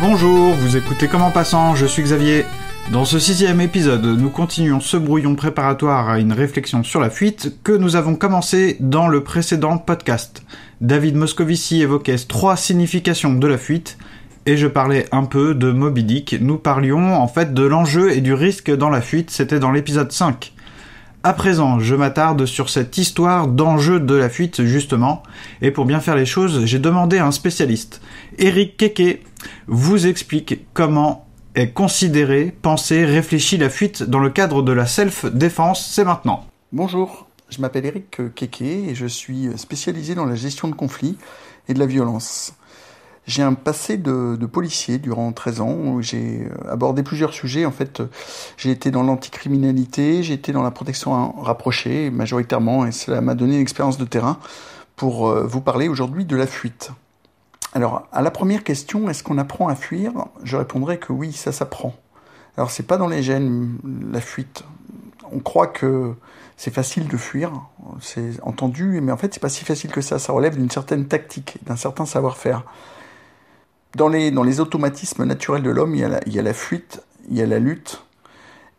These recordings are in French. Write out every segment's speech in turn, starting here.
Bonjour, vous écoutez Comment Passant, je suis Xavier. Dans ce sixième épisode, nous continuons ce brouillon préparatoire à une réflexion sur la fuite que nous avons commencé dans le précédent podcast. David Moscovici évoquait trois significations de la fuite et je parlais un peu de Moby Dick. Nous parlions en fait de l'enjeu et du risque dans la fuite, c'était dans l'épisode 5. À présent, je m'attarde sur cette histoire d'enjeu de la fuite justement, et pour bien faire les choses, j'ai demandé à un spécialiste. Eric Keke vous explique comment est considérée, pensée, réfléchie la fuite dans le cadre de la self-défense. C'est maintenant. Bonjour, je m'appelle Eric Keke et je suis spécialisé dans la gestion de conflits et de la violence. J'ai un passé de, policier durant 13 ans où j'ai abordé plusieurs sujets. En fait, j'ai été dans l'anticriminalité, j'ai été dans la protection rapprochée majoritairement et cela m'a donné une expérience de terrain pour euh, vous parler aujourd'hui de la fuite. Alors, à la première question, est-ce qu'on apprend à fuir? Je répondrai que oui, ça s'apprend. Alors, c'est pas dans les gènes la fuite. On croit que c'est facile de fuir, c'est entendu, mais en fait, c'est pas si facile que ça. Ça relève d'une certaine tactique, d'un certain savoir-faire dans les, automatismes naturels de l'homme, il, il, y a la fuite, il y a la lutte,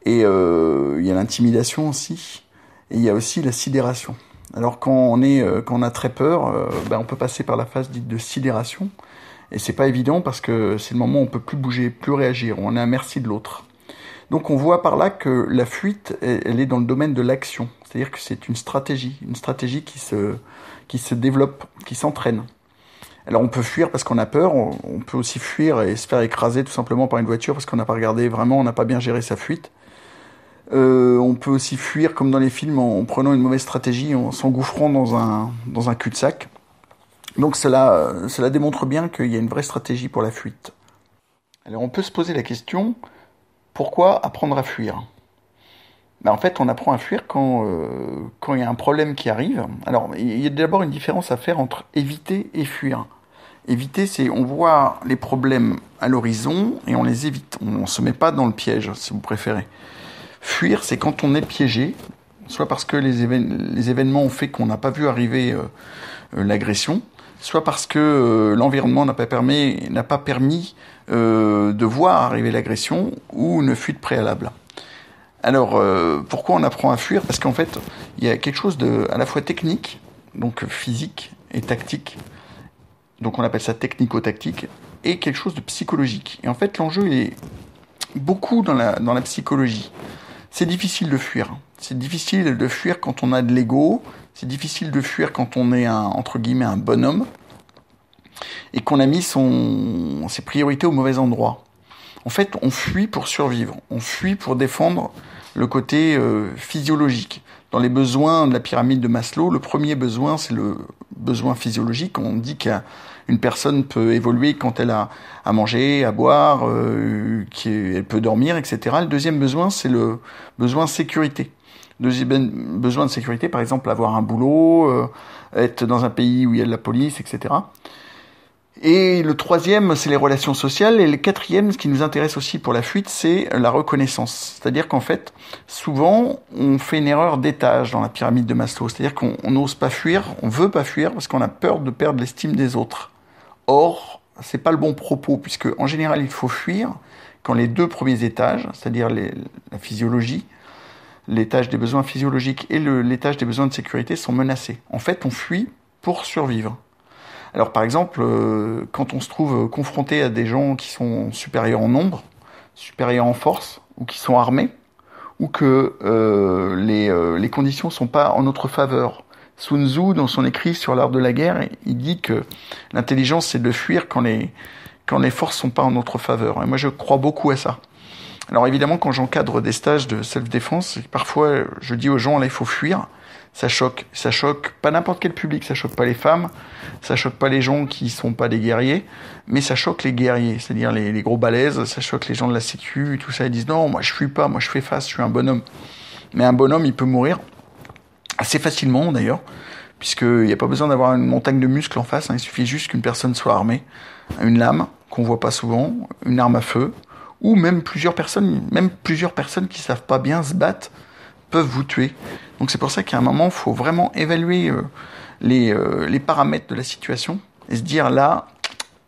et euh, il y a l'intimidation aussi, et il y a aussi la sidération. Alors quand on, est, euh, quand on a très peur, euh, ben on peut passer par la phase dite de sidération, et c'est pas évident parce que c'est le moment où on peut plus bouger, plus réagir, on est à merci de l'autre. Donc on voit par là que la fuite, elle est dans le domaine de l'action, c'est-à-dire que c'est une stratégie, une stratégie qui se, qui se développe, qui s'entraîne. Alors on peut fuir parce qu'on a peur, on peut aussi fuir et se faire écraser tout simplement par une voiture parce qu'on n'a pas regardé vraiment, on n'a pas bien géré sa fuite. Euh, on peut aussi fuir comme dans les films en, prenant une mauvaise stratégie, en s'engouffrant dans un, cul-de-sac. Donc cela, cela démontre bien qu'il y a une vraie stratégie pour la fuite. Alors on peut se poser la question, pourquoi apprendre à fuir? Ben en fait, on apprend à fuir quand, euh, quand il y a un problème qui arrive. Alors, il y a d'abord une différence à faire entre éviter et fuir. Éviter, c'est on voit les problèmes à l'horizon et on les évite. On ne se met pas dans le piège, si vous préférez. Fuir, c'est quand on est piégé, soit parce que les, événements ont fait qu'on n'a pas vu arriver euh, euh, l'agression, soit parce que l'environnement n'a pas permis, de voir arriver l'agression ou une fuite préalable. Alors, euh, pourquoi on apprend à fuir? Parce qu'en fait, il y a quelque chose de à la fois technique, donc physique et tactique. Donc on appelle ça technico-tactique, et quelque chose de psychologique. Et en fait, l'enjeu est beaucoup dans la psychologie. C'est difficile de fuir. C'est difficile de fuir quand on a de l'ego. C'est difficile de fuir quand on est un, entre guillemets, un bonhomme. Et qu'on a mis ses priorités au mauvais endroit. En fait, on fuit pour survivre. On fuit pour défendre le côté euh, physiologique. Dans les besoins de la pyramide de Maslow, le premier besoin, c'est le besoin physiologique. On dit qu'une personne peut évoluer quand elle a à manger, à boire, euh, qu'elle peut dormir, etc. Le deuxième besoin, c'est le besoin sécurité. Deuxième besoin de sécurité, par exemple, avoir un boulot, euh, être dans un pays où il y a de la police, etc. Et le troisième, c'est les relations sociales. Et le quatrième, ce qui nous intéresse aussi pour la fuite, c'est la reconnaissance. C'est-à-dire qu'en fait, souvent, on fait une erreur d'étage dans la pyramide de Maslow. C'est-à-dire qu'on n'ose pas fuir, on veut pas fuir parce qu'on a peur de perdre l'estime des autres. Or, c'est pas le bon propos, puisque en général, il faut fuir quand les deux premiers étages, c'est-à-dire la physiologie, l'étage des besoins physiologiques et l'étage des besoins de sécurité sont menacés. En fait, on fuit pour survivre. Alors par exemple, euh, quand on se trouve confronté à des gens qui sont supérieurs en nombre, supérieurs en force, ou qui sont armés, ou que euh, les, euh, les conditions sont pas en notre faveur. Sun Tzu, dans son écrit sur l'art de la guerre, il dit que l'intelligence c'est de fuir quand les, quand les forces sont pas en notre faveur. Et moi je crois beaucoup à ça. Alors évidemment, quand j'encadre des stages de self-défense, parfois je dis aux gens là il faut fuir. Ça choque, ça choque pas n'importe quel public, ça choque pas les femmes, ça choque pas les gens qui sont pas des guerriers, mais ça choque les guerriers, c'est-à-dire les, gros balaises, ça choque les gens de la sécu, tout ça, ils disent non, moi je fuis pas, moi je fais face, je suis un bonhomme. Mais un bonhomme, il peut mourir assez facilement d'ailleurs, puisqu'il n'y a pas besoin d'avoir une montagne de muscles en face, hein, il suffit juste qu'une personne soit armée, une lame qu'on voit pas souvent, une arme à feu, ou même plusieurs personnes, même plusieurs personnes qui savent pas bien se battre peuvent vous tuer. Donc c'est pour ça qu'à un moment, il faut vraiment évaluer euh, les, euh, les, paramètres de la situation et se dire là,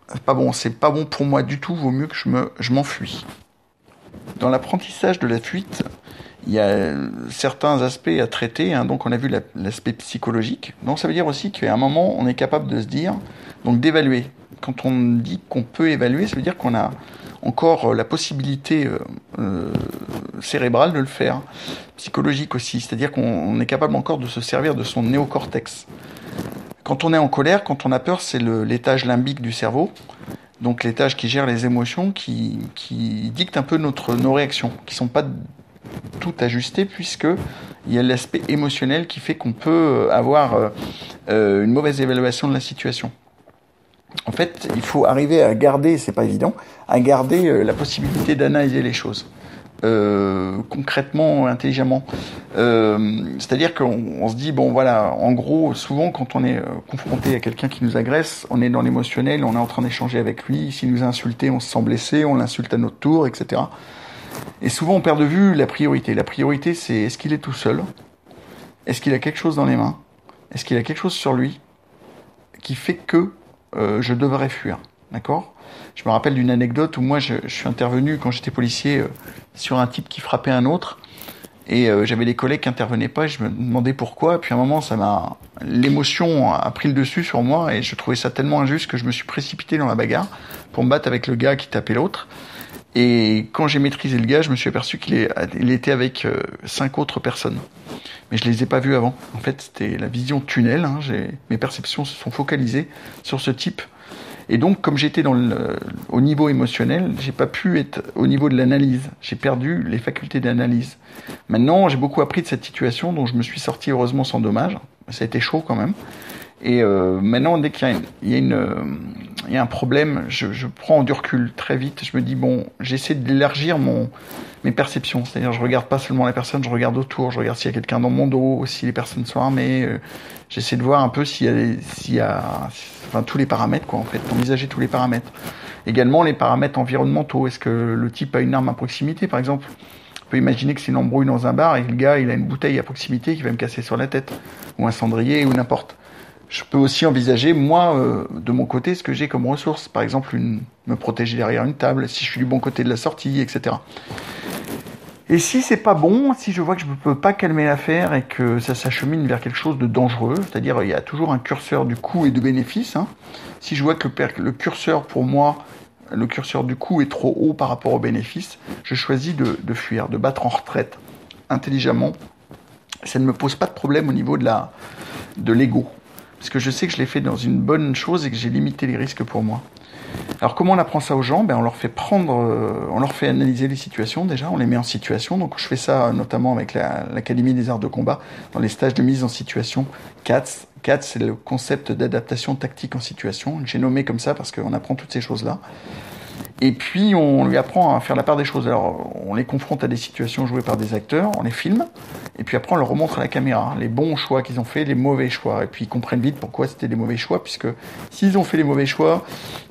c'est pas bon, c'est pas bon pour moi du tout, vaut mieux que je me, je m'enfuis. Dans l'apprentissage de la fuite, il y a certains aspects à traiter. Hein. donc on a vu l'aspect psychologique. Donc ça veut dire aussi qu'à un moment, on est capable de se dire, donc d'évaluer. Quand on dit qu'on peut évaluer, ça veut dire qu'on a encore la possibilité euh, cérébrale de le faire, psychologique aussi, c'est-à-dire qu'on est capable encore de se servir de son néocortex. Quand on est en colère, quand on a peur, c'est l'étage limbique du cerveau, donc l'étage qui gère les émotions, qui, qui dicte un peu notre, nos réactions, qui sont pas tout ajustées puisque il y a l'aspect émotionnel qui fait qu'on peut avoir euh, euh, une mauvaise évaluation de la situation. En fait, il faut arriver à garder, c'est pas évident, à garder euh, la possibilité d'analyser les choses. Euh, concrètement, intelligemment. Euh, C'est-à-dire qu'on se dit, bon voilà, en gros, souvent quand on est euh, confronté à quelqu'un qui nous agresse, on est dans l'émotionnel, on est en train d'échanger avec lui, s'il nous a insulté, on se sent blessé, on l'insulte à notre tour, etc. Et souvent on perd de vue la priorité. La priorité c'est est-ce qu'il est tout seul? Est-ce qu'il a quelque chose dans les mains? Est-ce qu'il a quelque chose sur lui qui fait que euh, je devrais fuir? D'accord? Je me rappelle d'une anecdote où moi je, suis intervenu quand j'étais policier euh, sur un type qui frappait un autre. Et euh, j'avais des collègues qui intervenaient pas et je me demandais pourquoi. Et puis à un moment ça m'a l'émotion a pris le dessus sur moi et je trouvais ça tellement injuste que je me suis précipité dans la bagarre pour me battre avec le gars qui tapait l'autre et quand j'ai maîtrisé le gars je me suis aperçu qu'il était avec euh, cinq autres personnes mais je les ai pas vus avant en fait c'était la vision tunnel hein. mes perceptions se sont focalisées sur ce type et donc, comme j'étais au niveau émotionnel, j'ai pas pu être au niveau de l'analyse. J'ai perdu les facultés d'analyse. Maintenant, j'ai beaucoup appris de cette situation, dont je me suis sorti heureusement sans dommage. Ça a été chaud quand même. Et euh, maintenant, dès qu'il y a, y a, il y a un problème, je, je, prends du recul très vite. Je me dis bon, j'essaie d'élargir mon mes perceptions. C'est-à-dire, je regarde pas seulement la personne, je regarde autour, je regarde s'il y a quelqu'un dans mon dos, si les personnes sont armées. Euh, j'essaie de voir un peu s'il y a, y a, enfin tous les paramètres quoi en fait, envisager tous les paramètres. Également les paramètres environnementaux. Est-ce que le type a une arme à proximité, par exemple? On peut imaginer que c'est une embrouille dans un bar et le gars il a une bouteille à proximité qui va me casser sur la tête, ou un cendrier, ou n'importe je peux aussi envisager, moi, euh, de mon côté, ce que j'ai comme ressources. Par exemple, me protéger derrière une table, si je suis du bon côté de la sortie, etc. Et si c'est pas bon, si je vois que je ne peux pas calmer l'affaire et que ça s'achemine vers quelque chose de dangereux, c'est-à-dire il y a toujours un curseur du coût et du bénéfice. Hein. Si je vois que le, curseur pour moi, le curseur du coût est trop haut par rapport au bénéfice, je choisis de, de fuir, de battre en retraite intelligemment. Ça ne me pose pas de problème au niveau de de l'ego parce que je sais que je l'ai fait dans une bonne chose et que j'ai limité les risques pour moi. Alors comment on apprend ça aux gens? Ben, On leur fait prendre, euh, on leur fait analyser les situations déjà, on les met en situation. Donc je fais ça notamment avec l'Académie des arts de combat dans les stages de mise en situation CATS. CATS, c'est le concept d'adaptation tactique en situation. J'ai nommé comme ça parce qu'on apprend toutes ces choses-là. Et puis on lui apprend à faire la part des choses. Alors on les confronte à des situations jouées par des acteurs, on les filme, et puis après on leur remontre à la caméra les bons choix qu'ils ont fait, les mauvais choix. Et puis ils comprennent vite pourquoi c'était des mauvais choix, puisque s'ils ont fait les mauvais choix,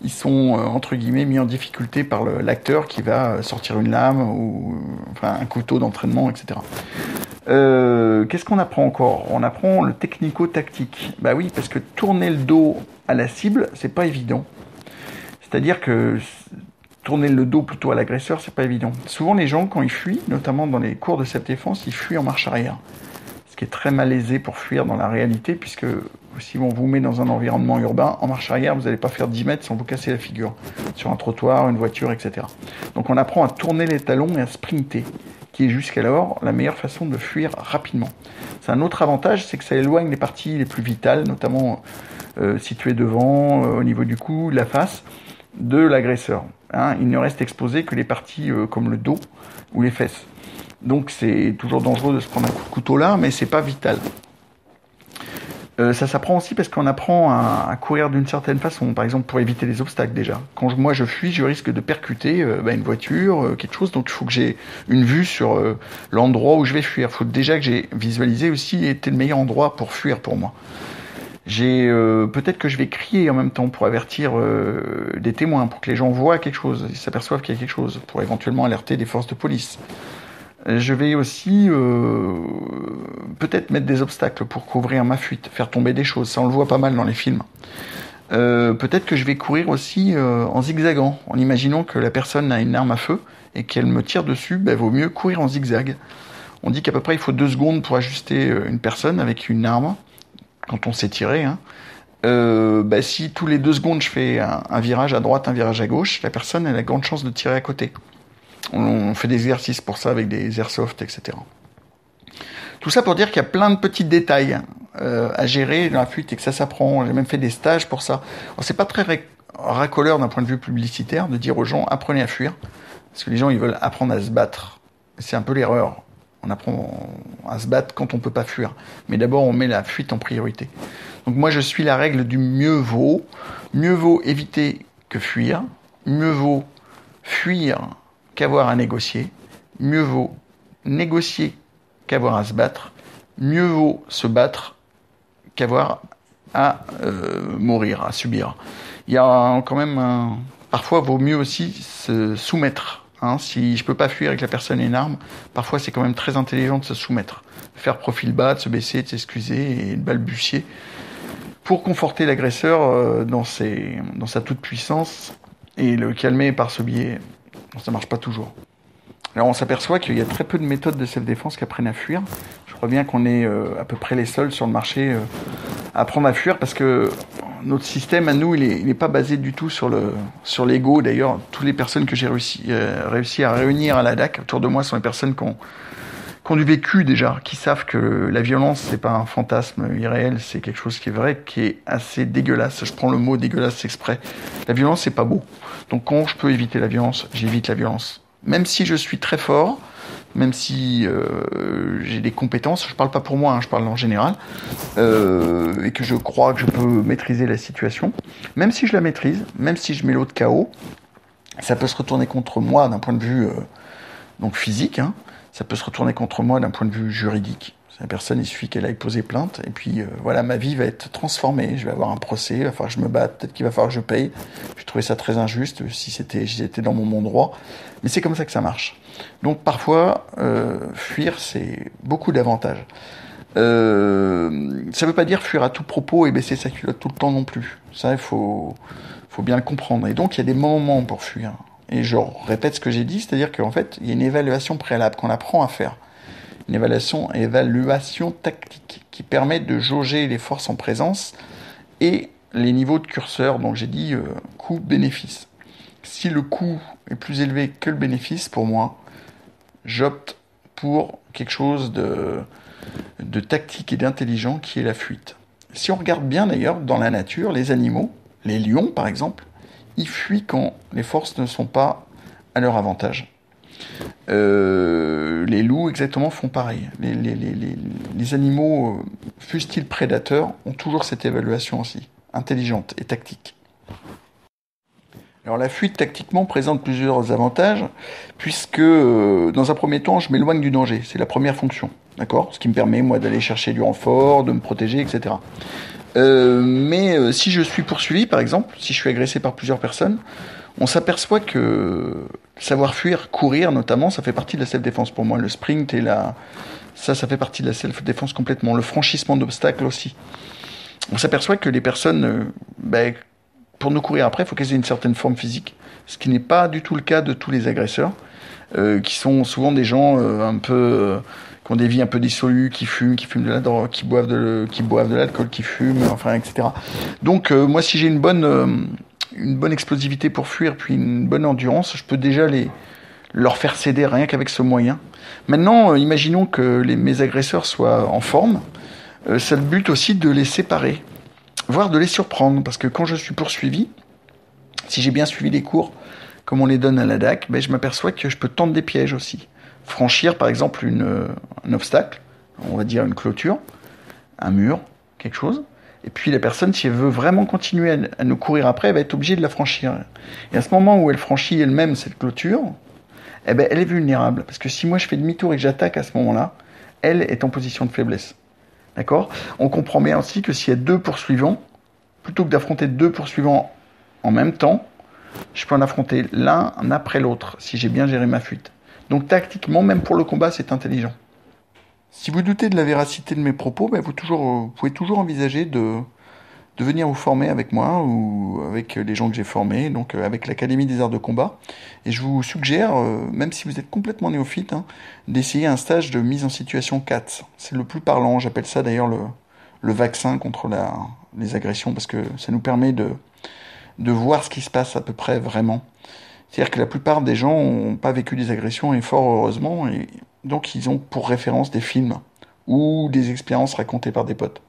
ils sont euh, entre guillemets mis en difficulté par l'acteur qui va sortir une lame ou enfin un couteau d'entraînement, etc. Euh, Qu'est-ce qu'on apprend encore? On apprend le technico-tactique. Bah oui, parce que tourner le dos à la cible, c'est pas évident. C'est-à-dire que tourner le dos plutôt à l'agresseur, c'est pas évident. Souvent, les gens, quand ils fuient, notamment dans les cours de cette défense, ils fuient en marche arrière. Ce qui est très malaisé pour fuir dans la réalité, puisque si on vous met dans un environnement urbain, en marche arrière, vous n'allez pas faire 10 mètres sans vous casser la figure. Sur un trottoir, une voiture, etc. Donc on apprend à tourner les talons et à sprinter, qui est jusqu'alors la meilleure façon de fuir rapidement. C'est un autre avantage, c'est que ça éloigne les parties les plus vitales, notamment euh, situées devant, euh, au niveau du cou, la face, de l'agresseur. Hein, il ne reste exposé que les parties euh, comme le dos ou les fesses. Donc c'est toujours dangereux de se prendre un coup de couteau là, mais c'est pas vital. Euh, ça s'apprend aussi parce qu'on apprend à, courir d'une certaine façon, par exemple pour éviter les obstacles déjà. Quand moi je fuis, je risque de percuter euh, bah, une voiture, quelque chose, donc il faut que j'ai une vue sur l'endroit où je vais fuir. Il faut déjà que j'ai visualisé aussi était le meilleur endroit pour fuir pour moi. J'ai peut-être que je vais crier en même temps pour avertir des témoins, pour que les gens voient quelque chose, ils s'aperçoivent qu'il y a quelque chose, pour éventuellement alerter des forces de police. Je vais aussi euh, peut-être mettre des obstacles pour couvrir ma fuite, faire tomber des choses. Ça, on le voit pas mal dans les films. Euh, peut-être que je vais courir aussi euh, en zigzagant, en imaginant que la personne a une arme à feu et qu'elle me tire dessus, ben, vaut mieux courir en zigzag. On dit qu'à peu près il faut deux secondes pour ajuster une personne avec une arme, quand on sait tirer. Hein. Ben, si tous les deux secondes je fais un, un, virage à droite, un virage à gauche, la personne elle a grande chance de tirer à côté. On fait des exercices pour ça avec des airsoft, etc. Tout ça pour dire qu'il y a plein de petits détails euh, à gérer dans la fuite et que ça s'apprend. J'ai même fait des stages pour ça. C'est pas très racoleur d'un point de vue publicitaire de dire aux gens apprenez à fuir, parce que les gens ils veulent apprendre à se battre. C'est un peu l'erreur. On apprend à se battre quand on peut pas fuir. Mais d'abord on met la fuite en priorité. Donc moi je suis la règle du mieux vaut. Mieux vaut éviter que fuir. Mieux vaut fuir qu'avoir à négocier. Mieux vaut négocier qu'avoir à se battre. Mieux vaut se battre qu'avoir à euh, mourir, à subir. Il y a quand même un... Parfois, vaut mieux aussi se soumettre. Hein. Si je peux pas fuir avec la personne et une arme, parfois c'est quand même très intelligent de se soumettre, de faire profil bas, de se baisser, de s'excuser et de balbutier pour conforter l'agresseur euh, dans, dans sa toute puissance et le calmer par ce biais ça marche pas toujours. Alors on s'aperçoit qu'il y a très peu de méthodes de self-défense qui apprennent à fuir. Je crois bien qu'on est euh, à peu près les seuls sur le marché euh, à apprendre à fuir parce que notre système à nous, il n'est pas basé du tout sur le sur l'ego. D'ailleurs, toutes les personnes que j'ai réussi, euh, réussi à réunir à la DAC autour de moi sont les personnes qui ont, qui ont du vécu déjà, qui savent que la violence c'est pas un fantasme irréel, c'est quelque chose qui est vrai, qui est assez dégueulasse. Je prends le mot dégueulasse exprès. La violence c'est pas beau. Donc quand je peux éviter la violence, j'évite la violence. Même si je suis très fort, même si euh, j'ai des compétences, je parle pas pour moi, hein, je parle en général, euh, et que je crois que je peux maîtriser la situation, même si je la maîtrise, même si je mets l'autre KO, ça peut se retourner contre moi d'un point de vue euh, donc physique, hein, ça peut se retourner contre moi d'un point de vue juridique. La personne, il suffit qu'elle aille poser plainte, et puis voilà, ma vie va être transformée. Je vais avoir un procès, il va falloir que je me batte, peut-être qu'il va falloir que je paye. Je trouvais ça très injuste si j'étais dans mon bon droit, mais c'est comme ça que ça marche. Donc parfois, euh, fuir, c'est beaucoup d'avantages. Euh, ça veut pas dire fuir à tout propos et baisser sa culotte tout le temps non plus. Ça, il faut, faut bien le comprendre. Et donc, il y a des moments pour fuir. Et je répète ce que j'ai dit, c'est-à-dire qu'en fait, il y a une évaluation préalable qu'on apprend à faire une évaluation, évaluation tactique qui permet de jauger les forces en présence et les niveaux de curseur. Donc j'ai dit euh, coût-bénéfice. Si le coût est plus élevé que le bénéfice, pour moi, j'opte pour quelque chose de, de tactique et d'intelligent qui est la fuite. Si on regarde bien d'ailleurs dans la nature, les animaux, les lions par exemple, ils fuient quand les forces ne sont pas à leur avantage. Euh, les loups, exactement, font pareil. Les, animaux, euh, fussent-ils prédateurs, ont toujours cette évaluation aussi, intelligente et tactique. Alors la fuite tactiquement présente plusieurs avantages, puisque euh, dans un premier temps, je m'éloigne du danger. C'est la première fonction, d'accord? Ce qui me permet, moi, d'aller chercher du renfort, de me protéger, etc. mais si je suis poursuivi, par exemple, si je suis agressé par plusieurs personnes, on s'aperçoit que savoir fuir, courir notamment, ça fait partie de la self-défense pour moi. Le sprint et la... Ça, ça fait partie de la self-défense complètement. Le franchissement d'obstacles aussi. On s'aperçoit que les personnes, euh, ben, pour nous courir après, il faut qu'elles aient une certaine forme physique, ce qui n'est pas du tout le cas de tous les agresseurs, euh, qui sont souvent des gens euh, un peu... qui ont des vies un peu dissolues, qui fument, qui fument de boivent de, l'alcool, qui fument, enfin, etc. Donc, moi, si j'ai une bonne une bonne explosivité pour fuir, puis une bonne endurance, je peux déjà les, leur faire céder rien qu'avec ce moyen. Maintenant, euh, imaginons que les, mes agresseurs soient en forme. Euh, c'est le but aussi de les séparer, voire de les surprendre, parce que quand je suis poursuivi, si j'ai bien suivi les cours, comme on les donne à la DAC, ben, je m'aperçois que je peux tendre des pièges aussi. Franchir par exemple une, un obstacle, on va dire une clôture, un mur, quelque chose. Et puis la personne, si elle veut vraiment continuer à, nous courir après, elle va être obligée de la franchir. Et à ce moment où elle franchit elle-même cette clôture, eh ben, elle est vulnérable. Parce que si moi je fais demi-tour et que j'attaque à ce moment-là, elle est en position de faiblesse. D'accord? On comprend bien aussi que s'il y a deux poursuivants, plutôt que d'affronter deux poursuivants en même temps, je peux en affronter l'un après l'autre si j'ai bien géré ma fuite. Donc tactiquement, même pour le combat, c'est intelligent. Si vous doutez de la véracité de mes propos, ben toujours, vous pouvez toujours envisager de, de venir vous former avec moi ou avec les gens que j'ai formés, donc euh, avec l'Académie des arts de combat. Et je vous suggère, euh, même si vous êtes complètement néophyte, hein, d'essayer un stage de mise en situation 4. C'est le plus parlant, j'appelle ça d'ailleurs le, vaccin contre les agressions, parce que ça nous permet de, de voir ce qui se passe à peu près vraiment. C'est-à-dire que la plupart des gens n'ont pas vécu des agressions, et fort heureusement, et donc ils ont pour référence des films ou des expériences racontées par des potes.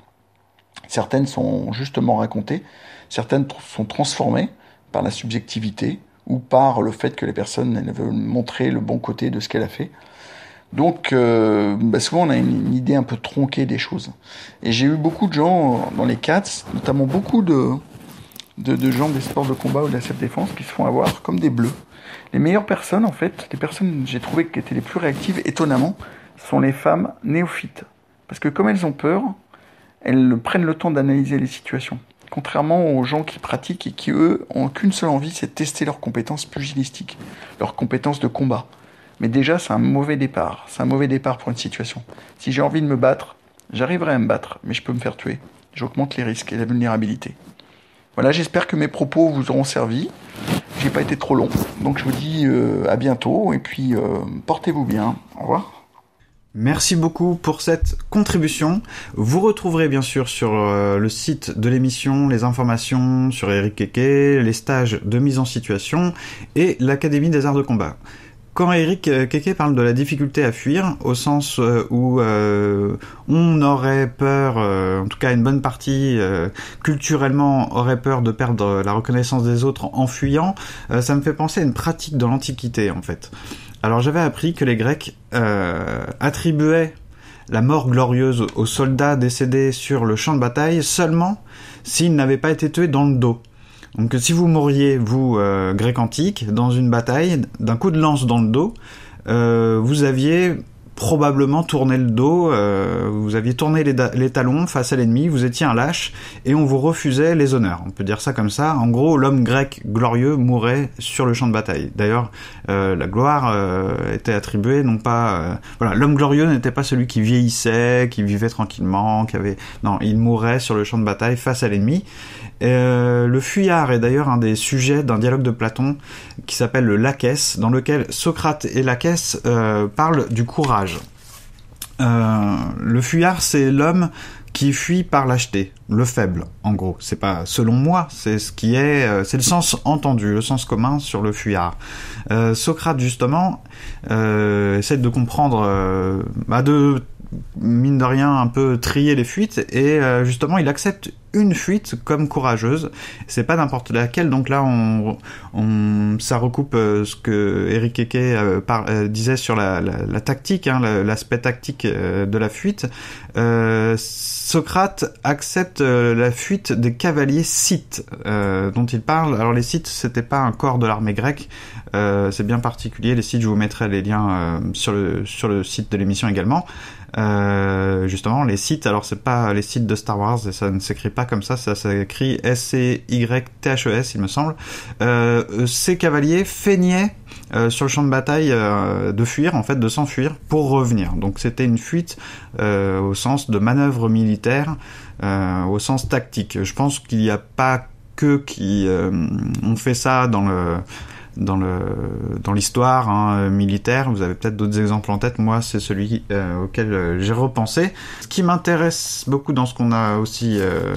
Certaines sont justement racontées, certaines sont transformées par la subjectivité ou par le fait que les personnes veulent montrer le bon côté de ce qu'elle a fait. Donc, euh, bah, souvent, on a une, idée un peu tronquée des choses. Et j'ai eu beaucoup de gens dans les cats, notamment beaucoup de, de, gens des sports de combat ou de la self-défense qui se font avoir comme des bleus. Les meilleures personnes, en fait, les personnes j'ai trouvé qui étaient les plus réactives, étonnamment, sont les femmes néophytes. Parce que comme elles ont peur, elles prennent le temps d'analyser les situations. Contrairement aux gens qui pratiquent et qui, eux, ont qu'une seule envie, c'est de tester leurs compétences pugilistiques, leurs compétences de combat. Mais déjà, c'est un mauvais départ. C'est un mauvais départ pour une situation. Si j'ai envie de me battre, j'arriverai à me battre, mais je peux me faire tuer. J'augmente les risques et la vulnérabilité. Voilà, j'espère que mes propos vous auront servi. J'ai pas été trop long. Donc je vous dis euh, à bientôt et puis euh, portez-vous bien. Au revoir. Merci beaucoup pour cette contribution. Vous retrouverez bien sûr sur euh, le site de l'émission les informations sur Eric Keke, les stages de mise en situation et l'Académie des arts de combat. Quand Eric euh, Keke parle de la difficulté à fuir, au sens euh, où euh, on aurait peur, en tout cas une bonne partie culturellement aurait peur de perdre la reconnaissance des autres en fuyant, ça me fait penser à une pratique de l'Antiquité en fait. Alors j'avais appris que les Grecs attribuaient la mort glorieuse aux soldats décédés sur le champ de bataille seulement s'ils n'avaient pas été tués dans le dos. Donc si vous mouriez, vous, euh, grec antique, dans une bataille, d'un coup de lance dans le dos, euh, vous aviez probablement tourné le dos, euh, vous aviez tourné les, talons face à l'ennemi, vous étiez un lâche et on vous refusait les honneurs. On peut dire ça comme ça. En gros, l'homme grec glorieux mourait sur le champ de bataille. D'ailleurs, euh, la gloire euh, était attribuée non pas, voilà, l'homme glorieux n'était pas celui qui vieillissait, qui vivait tranquillement, qui avait, non, il mourait sur le champ de bataille face à l'ennemi. Le fuyard est d'ailleurs un des sujets d'un dialogue de Platon qui s'appelle le Laches, dans lequel Socrate et Laches parlent du courage. Euh, le fuyard, c'est l'homme qui fuit par lâcheté, le faible, en gros. C'est pas selon moi, c'est ce qui est, euh, c'est le sens entendu, le sens commun sur le fuyard. Euh, Socrate justement essaie de comprendre, bah de mine de rien un peu trier les fuites et justement il accepte une fuite comme courageuse. C'est pas n'importe laquelle. Donc là, on, ça recoupe euh, ce que Eric Keke euh, euh, disait sur la, tactique, hein, l'aspect tactique de la fuite. Socrate accepte la fuite des cavaliers scythes dont il parle. Alors les scythes, c'était pas un corps de l'armée grecque. c'est bien particulier. Les sites, je vous mettrai les liens sur le sur le site de l'émission également. Euh, justement, les sites, alors c'est pas les sites de Star Wars, ça ne s'écrit pas comme ça, ça s'écrit S-C-Y-T-H-E-S, il me semble. Euh, ces cavaliers feignaient euh, sur le champ de bataille euh, de fuir, en fait, de s'enfuir pour revenir. Donc c'était une fuite euh, au sens de manœuvre militaire, au sens tactique. Je pense qu'il n'y a pas que qui ont fait ça dans le dans le dans l'histoire hein, militaire. Vous avez peut-être d'autres exemples en tête. Moi, c'est celui euh, auquel euh, j'ai repensé. Ce qui m'intéresse beaucoup dans ce qu'on a aussi euh,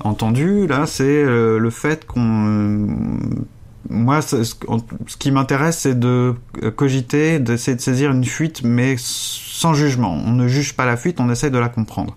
entendu là, c'est le fait qu'on moi, ce, ce qui m'intéresse, c'est de cogiter, d'essayer de saisir une fuite, mais sans jugement. On ne juge pas la fuite, on essaye de la comprendre.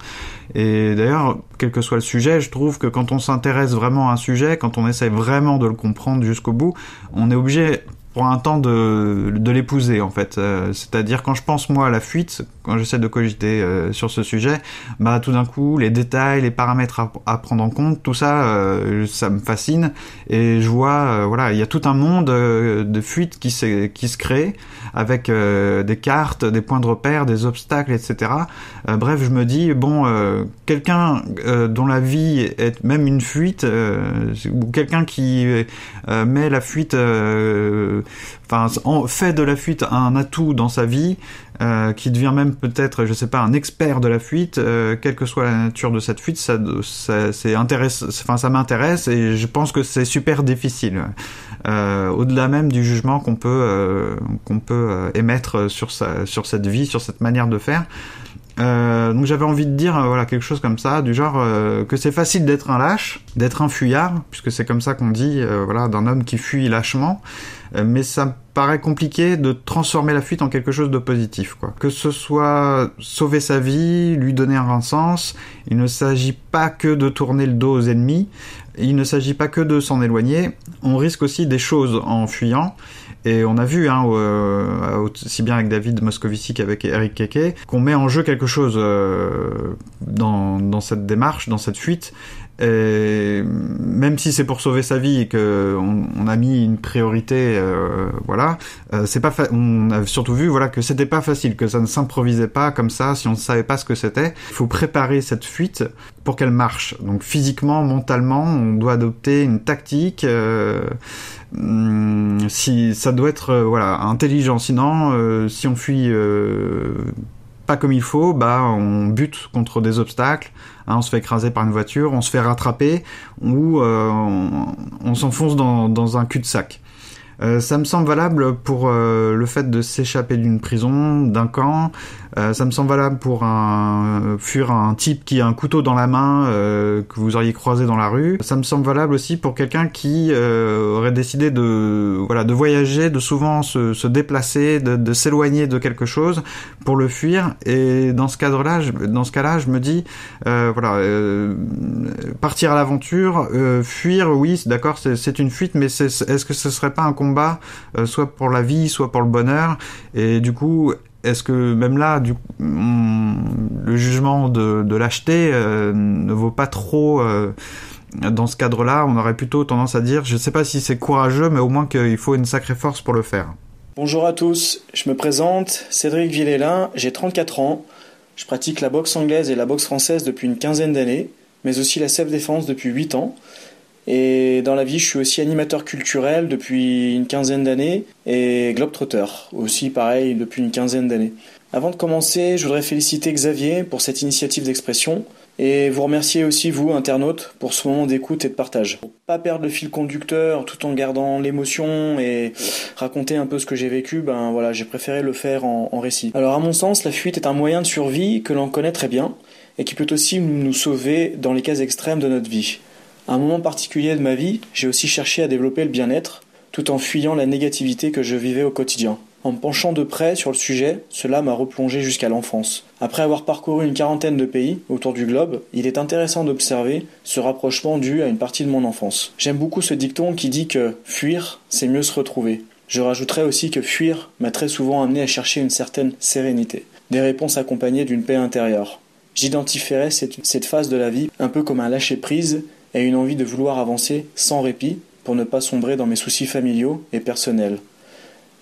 Et d'ailleurs, quel que soit le sujet, je trouve que quand on s'intéresse vraiment à un sujet, quand on essaie vraiment de le comprendre jusqu'au bout, on est obligé pour un temps de, de l'épouser en fait. Euh, c'est-à-dire quand je pense moi à la fuite, quand j'essaie de cogiter euh, sur ce sujet, bah tout d'un coup les détails, les paramètres à, prendre en compte, tout ça, euh, ça me fascine et je vois, euh, voilà, il y a tout un monde de fuites qui se qui se crée avec des cartes, des points de repère, des obstacles, etc. bref, je me dis bon, quelqu'un dont la vie est même une fuite ou quelqu'un qui met la fuite, enfin fait de la fuite un atout dans sa vie. Euh, qui devient même peut-être, je sais pas, un expert de la fuite, euh, quelle que soit la nature de cette fuite, ça, ça c'est enfin ça m'intéresse et je pense que c'est super difficile. Euh, au-delà même du jugement qu'on peut qu'on peut émettre sur sa, sur cette vie, sur cette manière de faire. Euh, donc j'avais envie de dire voilà quelque chose comme ça du genre que c'est facile d'être un lâche, d'être un fuyard puisque c'est comme ça qu'on dit voilà d'un homme qui fuit lâchement mais ça paraît compliqué de transformer la fuite en quelque chose de positif. Quoi. Que ce soit sauver sa vie, lui donner un sens, il ne s'agit pas que de tourner le dos aux ennemis, il ne s'agit pas que de s'en éloigner, on risque aussi des choses en fuyant. Et on a vu, hein, euh, aussi bien avec David Moscovici qu'avec Eric Keke, qu'on met en jeu quelque chose euh, dans cette démarche, dans cette fuite, et même si c'est pour sauver sa vie et que on, a mis une priorité, euh, voilà, euh, c'est pas. On a surtout vu, voilà, que c'était pas facile, que ça ne s'improvisait pas comme ça. Si on ne savait pas ce que c'était, il faut préparer cette fuite pour qu'elle marche. Donc physiquement, mentalement, on doit adopter une tactique. Euh, hum, si ça doit être voilà intelligent. Sinon, si on fuit pas comme il faut, bah on bute contre des obstacles, hein, on se fait écraser par une voiture, on se fait rattraper ou euh, on, s'enfonce dans, un cul-de-sac. Euh, ça me semble valable pour euh, le fait de s'échapper d'une prison, d'un camp. Euh, ça me semble valable pour un fuir un type qui a un couteau dans la main que vous auriez croisé dans la rue. Ça me semble valable aussi pour quelqu'un qui aurait décidé de voilà de voyager, de souvent se, se déplacer, de, de s'éloigner de quelque chose pour le fuir. Et dans ce cadre-là, dans ce cas-là, je me dis voilà partir à l'aventure, fuir, oui, d'accord, c'est une fuite, mais est-ce que ce serait pas un combat, euh, soit pour la vie, soit pour le bonheur? Et du coup, est-ce que même là, du, le jugement de, lâcheté euh, ne vaut pas trop euh, dans ce cadre-là On aurait plutôt tendance à dire, je ne sais pas si c'est courageux, mais au moins qu'il faut une sacrée force pour le faire. Bonjour à tous, je me présente, Cédric Villélin, j'ai 34 ans, je pratique la boxe anglaise et la boxe française depuis une quinzaine d'années, mais aussi la self-défense depuis 8 ans. Et dans la vie, je suis aussi animateur culturel depuis une quinzaine d'années et globetrotter aussi pareil depuis une quinzaine d'années. Avant de commencer, je voudrais féliciter Xavier pour cette initiative d'expression et vous remercier aussi vous, internautes, pour ce moment d'écoute et de partage. Pour pas perdre le fil conducteur tout en gardant l'émotion et raconter un peu ce que j'ai vécu, ben voilà, j'ai préféré le faire en, en récit. Alors à mon sens, la fuite est un moyen de survie que l'on connaît très bien et qui peut aussi nous sauver dans les cas extrêmes de notre vie. À un moment particulier de ma vie, j'ai aussi cherché à développer le bien-être, tout en fuyant la négativité que je vivais au quotidien. En me penchant de près sur le sujet, cela m'a replongé jusqu'à l'enfance. Après avoir parcouru une quarantaine de pays autour du globe, il est intéressant d'observer ce rapprochement dû à une partie de mon enfance. J'aime beaucoup ce dicton qui dit que fuir, c'est mieux se retrouver. Je rajouterais aussi que fuir m'a très souvent amené à chercher une certaine sérénité, des réponses accompagnées d'une paix intérieure. J'identifierais cette, cette phase de la vie un peu comme un lâcher-prise et une envie de vouloir avancer sans répit pour ne pas sombrer dans mes soucis familiaux et personnels.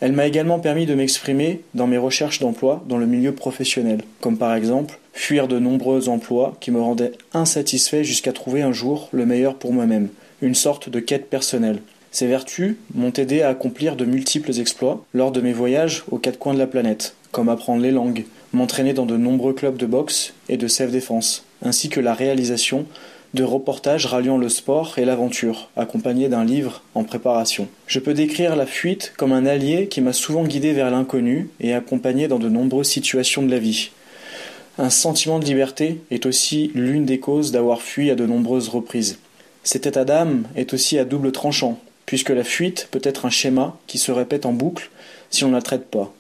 Elle m'a également permis de m'exprimer dans mes recherches d'emploi dans le milieu professionnel, comme par exemple fuir de nombreux emplois qui me rendaient insatisfait jusqu'à trouver un jour le meilleur pour moi-même, une sorte de quête personnelle. Ces vertus m'ont aidé à accomplir de multiples exploits lors de mes voyages aux quatre coins de la planète, comme apprendre les langues, m'entraîner dans de nombreux clubs de boxe et de self-défense, ainsi que la réalisation de reportages ralliant le sport et l'aventure, accompagné d'un livre en préparation. Je peux décrire la fuite comme un allié qui m'a souvent guidé vers l'inconnu et accompagné dans de nombreuses situations de la vie. Un sentiment de liberté est aussi l'une des causes d'avoir fui à de nombreuses reprises. Cet état d'âme est aussi à double tranchant, puisque la fuite peut être un schéma qui se répète en boucle si on ne la traite pas.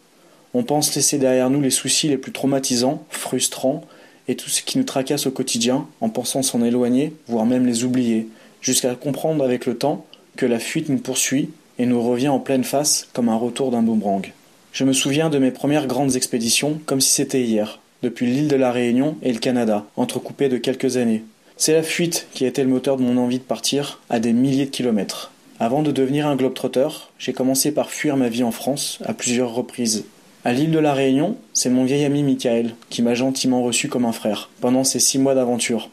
On pense laisser derrière nous les soucis les plus traumatisants, frustrants, et tout ce qui nous tracasse au quotidien en pensant s'en éloigner, voire même les oublier, jusqu'à comprendre avec le temps que la fuite nous poursuit et nous revient en pleine face comme un retour d'un boomerang. Je me souviens de mes premières grandes expéditions comme si c'était hier, depuis l'île de la Réunion et le Canada, entrecoupées de quelques années. C'est la fuite qui a été le moteur de mon envie de partir à des milliers de kilomètres. Avant de devenir un globe-trotter, j'ai commencé par fuir ma vie en France à plusieurs reprises. À l'île de la Réunion, c'est mon vieil ami Michael qui m'a gentiment reçu comme un frère pendant ces six mois d'aventure.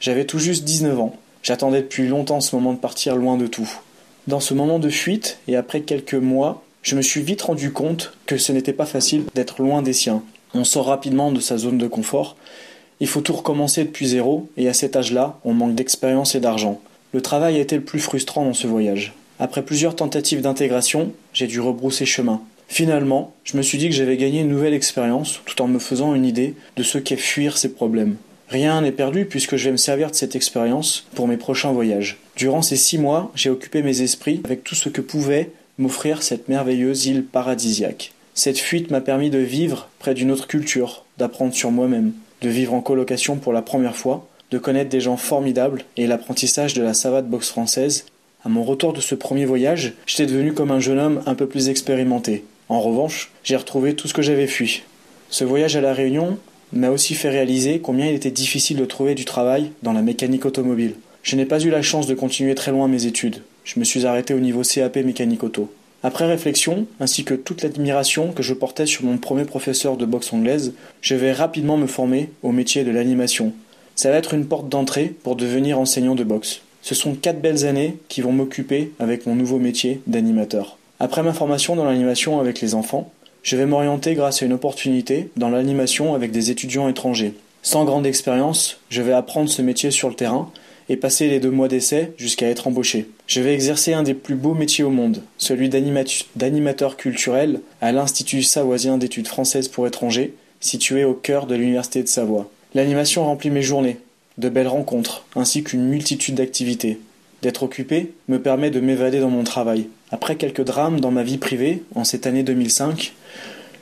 J'avais tout juste 19 ans. J'attendais depuis longtemps ce moment de partir loin de tout. Dans ce moment de fuite, et après quelques mois, je me suis vite rendu compte que ce n'était pas facile d'être loin des siens. On sort rapidement de sa zone de confort. Il faut tout recommencer depuis zéro, et à cet âge-là, on manque d'expérience et d'argent. Le travail a été le plus frustrant dans ce voyage. Après plusieurs tentatives d'intégration, j'ai dû rebrousser chemin. Finalement, je me suis dit que j'avais gagné une nouvelle expérience tout en me faisant une idée de ce qu'est fuir ces problèmes. Rien n'est perdu puisque je vais me servir de cette expérience pour mes prochains voyages. Durant ces six mois, j'ai occupé mes esprits avec tout ce que pouvait m'offrir cette merveilleuse île paradisiaque. Cette fuite m'a permis de vivre près d'une autre culture, d'apprendre sur moi-même, de vivre en colocation pour la première fois, de connaître des gens formidables et l'apprentissage de la savate boxe française. À mon retour de ce premier voyage, j'étais devenu comme un jeune homme un peu plus expérimenté. En revanche, j'ai retrouvé tout ce que j'avais fui. Ce voyage à La Réunion m'a aussi fait réaliser combien il était difficile de trouver du travail dans la mécanique automobile. Je n'ai pas eu la chance de continuer très loin mes études. Je me suis arrêté au niveau CAP mécanique auto. Après réflexion, ainsi que toute l'admiration que je portais sur mon premier professeur de boxe anglaise, je vais rapidement me former au métier de l'animation. Ça va être une porte d'entrée pour devenir enseignant de boxe. Ce sont quatre belles années qui vont m'occuper avec mon nouveau métier d'animateur. Après ma formation dans l'animation avec les enfants, je vais m'orienter grâce à une opportunité dans l'animation avec des étudiants étrangers. Sans grande expérience, je vais apprendre ce métier sur le terrain et passer les deux mois d'essai jusqu'à être embauché. Je vais exercer un des plus beaux métiers au monde, celui d'animateur culturel à l'Institut savoisien d'études françaises pour étrangers, situé au cœur de l'Université de Savoie. L'animation remplit mes journées, de belles rencontres, ainsi qu'une multitude d'activités. D'être occupé me permet de m'évader dans mon travail. Après quelques drames dans ma vie privée, en cette année 2005,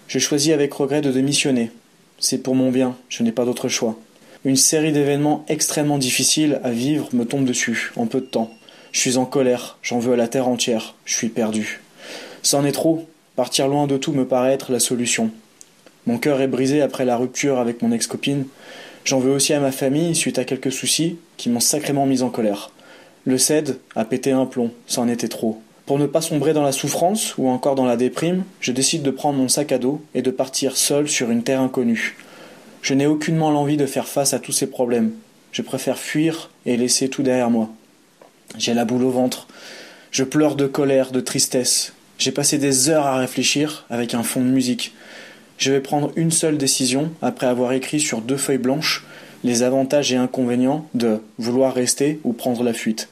je choisis avec regret de démissionner. C'est pour mon bien, je n'ai pas d'autre choix. Une série d'événements extrêmement difficiles à vivre me tombe dessus, en peu de temps. Je suis en colère, j'en veux à la terre entière, je suis perdu. C'en est trop, partir loin de tout me paraît être la solution. Mon cœur est brisé après la rupture avec mon ex-copine. J'en veux aussi à ma famille suite à quelques soucis qui m'ont sacrément mis en colère. Le CED a pété un plomb, c'en était trop. Pour ne pas sombrer dans la souffrance ou encore dans la déprime, je décide de prendre mon sac à dos et de partir seul sur une terre inconnue. Je n'ai aucunement l'envie de faire face à tous ces problèmes. Je préfère fuir et laisser tout derrière moi. J'ai la boule au ventre. Je pleure de colère, de tristesse. J'ai passé des heures à réfléchir avec un fond de musique. Je vais prendre une seule décision après avoir écrit sur deux feuilles blanches les avantages et inconvénients de vouloir rester ou prendre la fuite.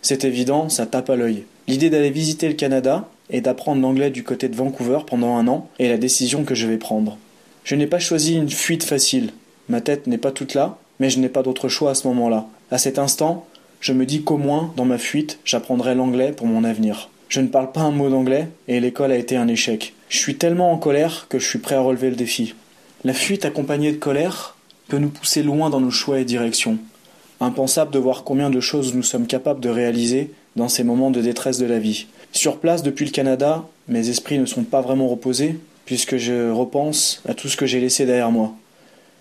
C'est évident, ça tape à l'œil. L'idée d'aller visiter le Canada et d'apprendre l'anglais du côté de Vancouver pendant un an est la décision que je vais prendre. Je n'ai pas choisi une fuite facile. Ma tête n'est pas toute là, mais je n'ai pas d'autre choix à ce moment-là. À cet instant, je me dis qu'au moins, dans ma fuite, j'apprendrai l'anglais pour mon avenir. Je ne parle pas un mot d'anglais et l'école a été un échec. Je suis tellement en colère que je suis prêt à relever le défi. La fuite accompagnée de colère peut nous pousser loin dans nos choix et directions. Impensable de voir combien de choses nous sommes capables de réaliser dans ces moments de détresse de la vie. Sur place depuis le Canada, mes esprits ne sont pas vraiment reposés, puisque je repense à tout ce que j'ai laissé derrière moi.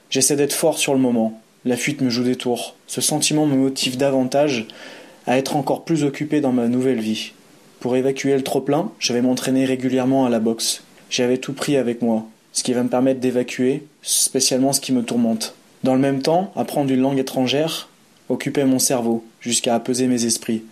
J'essaie d'être fort sur le moment. La fuite me joue des tours. Ce sentiment me motive davantage à être encore plus occupé dans ma nouvelle vie. Pour évacuer le trop-plein, je vais m'entraîner régulièrement à la boxe. J'avais tout pris avec moi, ce qui va me permettre d'évacuer, spécialement ce qui me tourmente. Dans le même temps, apprendre une langue étrangère occupait mon cerveau, jusqu'à apaiser mes esprits.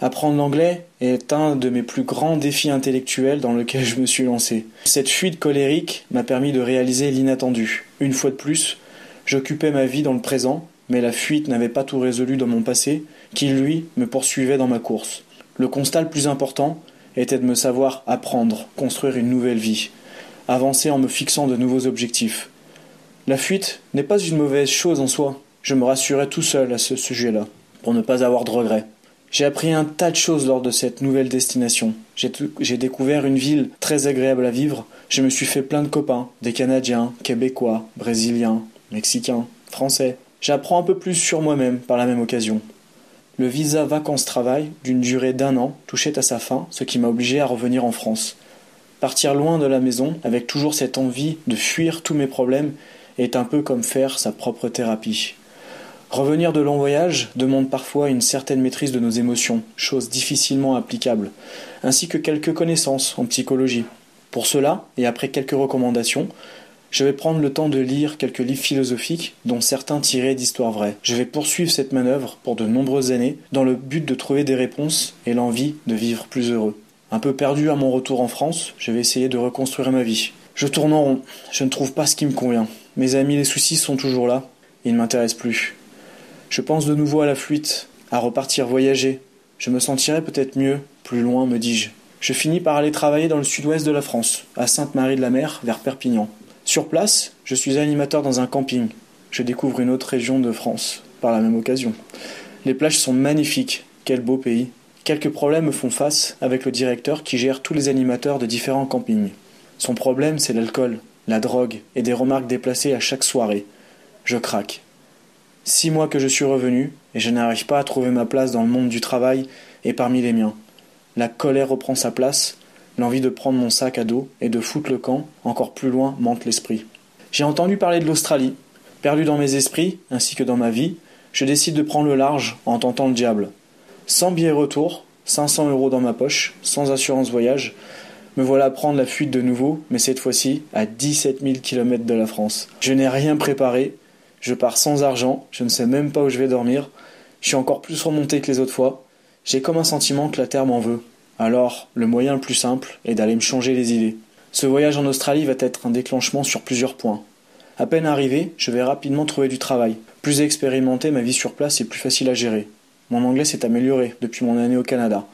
Apprendre l'anglais est un de mes plus grands défis intellectuels dans lequel je me suis lancé. Cette fuite colérique m'a permis de réaliser l'inattendu. Une fois de plus, j'occupais ma vie dans le présent, mais la fuite n'avait pas tout résolu dans mon passé, qui lui me poursuivait dans ma course. Le constat le plus important était de me savoir apprendre, construire une nouvelle vie, avancer en me fixant de nouveaux objectifs. La fuite n'est pas une mauvaise chose en soi. Je me rassurais tout seul à ce sujet-là, pour ne pas avoir de regrets. J'ai appris un tas de choses lors de cette nouvelle destination. J'ai découvert une ville très agréable à vivre. Je me suis fait plein de copains, des Canadiens, Québécois, Brésiliens, Mexicains, Français. J'apprends un peu plus sur moi-même par la même occasion. Le visa vacances-travail, d'une durée d'un an, touchait à sa fin, ce qui m'a obligé à revenir en France. Partir loin de la maison, avec toujours cette envie de fuir tous mes problèmes, est un peu comme faire sa propre thérapie. Revenir de long voyage demande parfois une certaine maîtrise de nos émotions, chose difficilement applicable, ainsi que quelques connaissances en psychologie. Pour cela, et après quelques recommandations, je vais prendre le temps de lire quelques livres philosophiques, dont certains tirés d'histoires vraies. Je vais poursuivre cette manœuvre pour de nombreuses années, dans le but de trouver des réponses et l'envie de vivre plus heureux. Un peu perdu à mon retour en France, je vais essayer de reconstruire ma vie. Je tourne en rond, je ne trouve pas ce qui me convient. Mes amis, les soucis sont toujours là, ils ne m'intéressent plus. Je pense de nouveau à la fuite, à repartir voyager. Je me sentirai peut-être mieux, plus loin, me dis-je. Je finis par aller travailler dans le sud-ouest de la France, à Sainte-Marie-de-la-Mer, vers Perpignan. Sur place, je suis animateur dans un camping. Je découvre une autre région de France, par la même occasion. Les plages sont magnifiques, quel beau pays. Quelques problèmes me font face avec le directeur qui gère tous les animateurs de différents campings. Son problème, c'est l'alcool, la drogue et des remarques déplacées à chaque soirée. Je craque. Six mois que je suis revenu, et je n'arrive pas à trouver ma place dans le monde du travail et parmi les miens. La colère reprend sa place, l'envie de prendre mon sac à dos et de foutre le camp encore plus loin mente l'esprit. J'ai entendu parler de l'Australie. Perdu dans mes esprits, ainsi que dans ma vie, je décide de prendre le large en tentant le diable. Sans billet retour, 500 euros dans ma poche, sans assurance voyage, me voilà prendre la fuite de nouveau, mais cette fois-ci à 17 000 km de la France. Je n'ai rien préparé, je pars sans argent, je ne sais même pas où je vais dormir. Je suis encore plus remonté que les autres fois. J'ai comme un sentiment que la Terre m'en veut. Alors, le moyen le plus simple est d'aller me changer les idées. Ce voyage en Australie va être un déclenchement sur plusieurs points. À peine arrivé, je vais rapidement trouver du travail. Plus expérimenté, ma vie sur place est plus facile à gérer. Mon anglais s'est amélioré depuis mon année au Canada.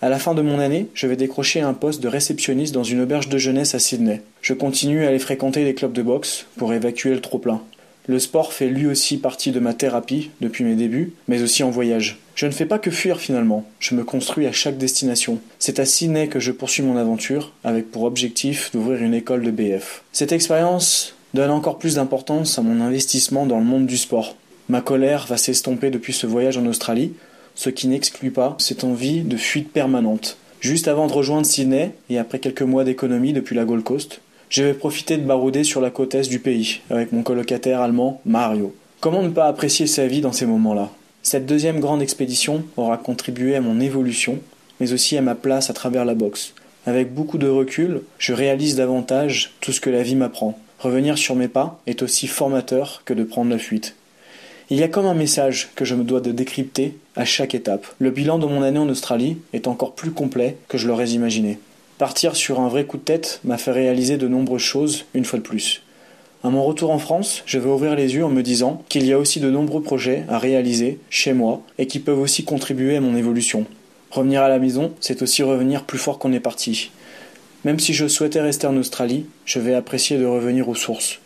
À la fin de mon année, je vais décrocher un poste de réceptionniste dans une auberge de jeunesse à Sydney. Je continue à aller fréquenter les clubs de boxe pour évacuer le trop-plein. Le sport fait lui aussi partie de ma thérapie depuis mes débuts, mais aussi en voyage. Je ne fais pas que fuir finalement, je me construis à chaque destination. C'est à Sydney que je poursuis mon aventure, avec pour objectif d'ouvrir une école de BF. Cette expérience donne encore plus d'importance à mon investissement dans le monde du sport. Ma colère va s'estomper depuis ce voyage en Australie, ce qui n'exclut pas cette envie de fuite permanente. Juste avant de rejoindre Sydney, et après quelques mois d'économie depuis la Gold Coast, je vais profiter de barouder sur la côte est du pays, avec mon colocataire allemand Mario. Comment ne pas apprécier sa vie dans ces moments-là? Cette deuxième grande expédition aura contribué à mon évolution, mais aussi à ma place à travers la boxe. Avec beaucoup de recul, je réalise davantage tout ce que la vie m'apprend. Revenir sur mes pas est aussi formateur que de prendre la fuite. Il y a comme un message que je me dois de décrypter à chaque étape. Le bilan de mon année en Australie est encore plus complet que je l'aurais imaginé. Partir sur un vrai coup de tête m'a fait réaliser de nombreuses choses, une fois de plus. À mon retour en France, je vais ouvrir les yeux en me disant qu'il y a aussi de nombreux projets à réaliser chez moi et qui peuvent aussi contribuer à mon évolution. Revenir à la maison, c'est aussi revenir plus fort qu'on est parti. Même si je souhaitais rester en Australie, je vais apprécier de revenir aux sources.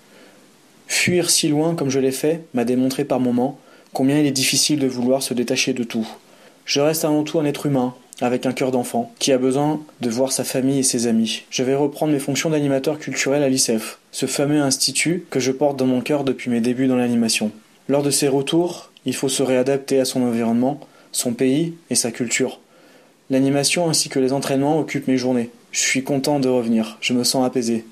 Fuir si loin comme je l'ai fait m'a démontré par moments combien il est difficile de vouloir se détacher de tout. Je reste avant tout un être humain, avec un cœur d'enfant, qui a besoin de voir sa famille et ses amis. Je vais reprendre mes fonctions d'animateur culturel à l'ICEF, ce fameux institut que je porte dans mon cœur depuis mes débuts dans l'animation. Lors de ces retours, il faut se réadapter à son environnement, son pays et sa culture. L'animation ainsi que les entraînements occupent mes journées. Je suis content de revenir, je me sens apaisé.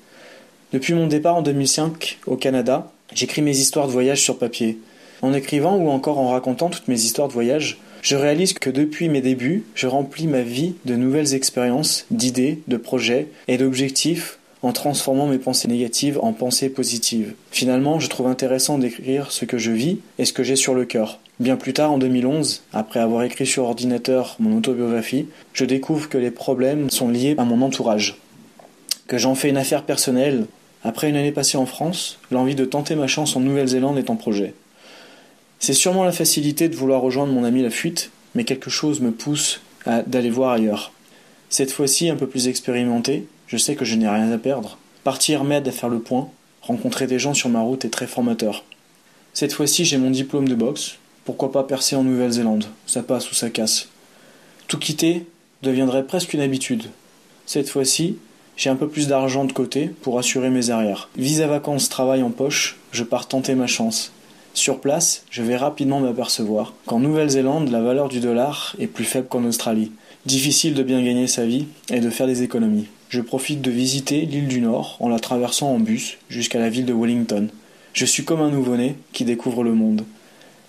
Depuis mon départ en 2005 au Canada, j'écris mes histoires de voyage sur papier. En écrivant ou encore en racontant toutes mes histoires de voyage, je réalise que depuis mes débuts, je remplis ma vie de nouvelles expériences, d'idées, de projets et d'objectifs en transformant mes pensées négatives en pensées positives. Finalement, je trouve intéressant d'écrire ce que je vis et ce que j'ai sur le cœur. Bien plus tard, en 2011, après avoir écrit sur ordinateur mon autobiographie, je découvre que les problèmes sont liés à mon entourage. Que j'en fais une affaire personnelle. Après une année passée en France, l'envie de tenter ma chance en Nouvelle-Zélande est en projet. C'est sûrement la facilité de vouloir rejoindre mon ami la fuite, mais quelque chose me pousse à d'aller voir ailleurs. Cette fois-ci un peu plus expérimenté, je sais que je n'ai rien à perdre. Partir m'aide à faire le point, rencontrer des gens sur ma route est très formateur. Cette fois-ci j'ai mon diplôme de boxe, pourquoi pas percer en Nouvelle-Zélande, ça passe ou ça casse. Tout quitter deviendrait presque une habitude. Cette fois-ci, j'ai un peu plus d'argent de côté pour assurer mes arrières. Visa vacances travail en poche, je pars tenter ma chance. Sur place, je vais rapidement m'apercevoir qu'en Nouvelle-Zélande, la valeur du dollar est plus faible qu'en Australie. Difficile de bien gagner sa vie et de faire des économies. Je profite de visiter l'île du Nord en la traversant en bus jusqu'à la ville de Wellington. Je suis comme un nouveau-né qui découvre le monde.